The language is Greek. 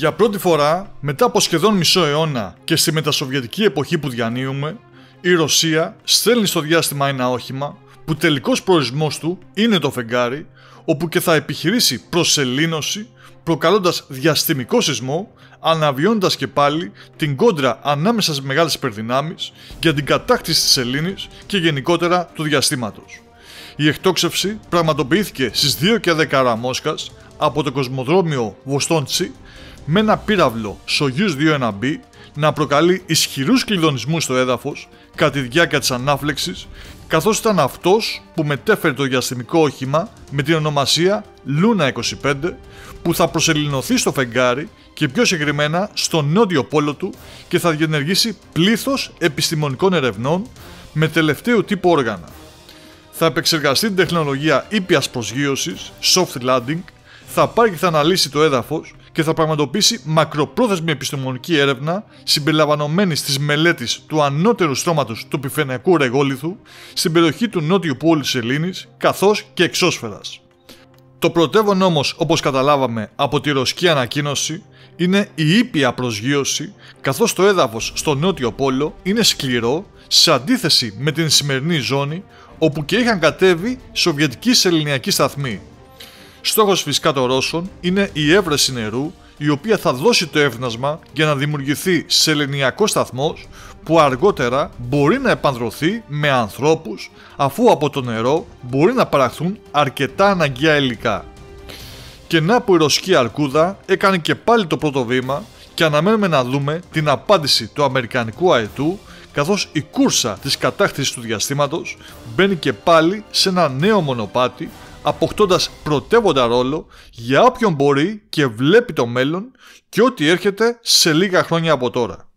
Για πρώτη φορά, μετά από σχεδόν μισό αιώνα και στη μετασοβιετική εποχή που διανύουμε, η Ρωσία στέλνει στο διάστημα ένα όχημα που τελικός προορισμός του είναι το φεγγάρι, όπου και θα επιχειρήσει προσελήνωση, προκαλώντας διαστημικό σεισμό, αναβιώνοντας και πάλι την κόντρα ανάμεσα στις μεγάλες υπερδυνάμεις για την κατάκτηση της Ελλήνης και γενικότερα του διαστήματος. Η εκτόξευση πραγματοποιήθηκε στις 2 και 10 Μόσχας από το κοσμοδρόμιο Βοστόντσι με ένα πύραυλο Soyuz 21B να προκαλεί ισχυρούς κλειδονισμούς στο έδαφος κατά τη διάρκεια της ανάφλεξης καθώς ήταν αυτός που μετέφερε το διαστημικό όχημα με την ονομασία Luna 25 που θα προσελεινωθεί στο φεγγάρι και πιο συγκεκριμένα στο νότιο πόλο του και θα διενεργήσει πλήθος επιστημονικών ερευνών με τελευταίο τύπο όργανα. Θα επεξεργαστεί την τεχνολογία ήπιας προσγείωσης, soft landing, θα πάρει και θα αναλύσει το έδαφος και θα πραγματοποιήσει μακροπρόθεσμη επιστημονική έρευνα συμπεριλαμβανομένη της μελέτης του ανώτερου στρώματο του πιφενειακού ρεγόλιθου στην περιοχή του νότιου πόλου τη Ελλήνη καθώς και εξώσφαιρας. Το πρωτεύον όμως, όπως καταλάβαμε από τη ρωσική ανακοίνωση, είναι η ήπια προσγείωση, καθώς το έδαφος στο νότιο πόλο είναι σκληρό σε αντίθεση με την σημερινή ζώνη όπου και είχαν κατέβει σοβιετικοί σεληνιακοί σταθμοί. Στόχος φυσικά των Ρώσων είναι η έβρεση νερού η οποία θα δώσει το εύνασμα για να δημιουργηθεί σελενιακό σταθμός που αργότερα μπορεί να επανδρωθεί με ανθρώπους αφού από το νερό μπορεί να παραχθούν αρκετά αναγκαία υλικά. Και να που η ρωσική αρκούδα έκανε και πάλι το πρώτο βήμα και αναμένουμε να δούμε την απάντηση του Αμερικανικού αετού καθώς η κούρσα της κατάκτησης του διαστήματος μπαίνει και πάλι σε ένα νέο μονοπάτι αποκτώντας πρωτεύοντα ρόλο για όποιον μπορεί και βλέπει το μέλλον και ό,τι έρχεται σε λίγα χρόνια από τώρα.